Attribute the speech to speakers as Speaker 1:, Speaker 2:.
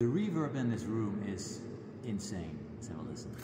Speaker 1: The reverb in this room is insane. Let's have a listen.